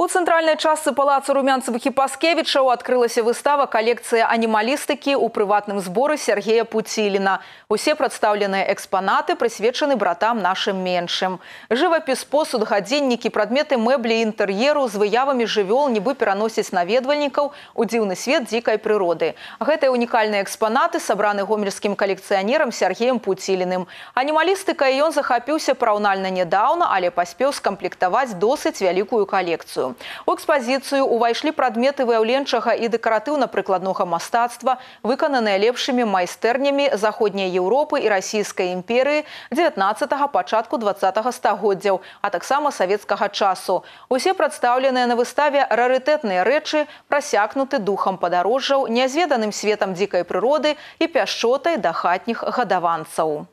У цэнтральнай частцы палацу румянцевых і паскевічаў адкрылася выстава калекцыя анімалістыкі ў прыватным зборы Сергея Пуціліна. Усе прадстаўленыя экспанаты прысвечаны братам нашым меншым. Жывапіс, посуд, гадзіннікі, прадметы мэблі інтэр'еру з выявамі жывёл нібы пераносяць наведвальнікаў у дзіўны свет дзікай прыроды. Гэтыя унікальныя экспанаты сабраны гомельскім калекцыянерам Сергеем Пуціліным. Анімалістыкай ён захапіўся параўнальна нядаўна, але паспеў скамплектаваць досыць вялікую калекцыю Экспазіцыю. У экспазіцыю ўвайшлі прадметы выяўленчага і дэкаратыўна-прыкладнога мастацтва, выкананыя лепшымі майстэрнямі заходняй Еўропы і расійскай імперыі 19 пачатку 20 стагоддзяў, а таксама савецкага часу. Усе прадстаўленыя на выставе рарытэтныя рэчы прасякнуты духам падарожжаў, нязведаным светам дзікай прыроды і пяшчотай да хатніх гадаванцаў.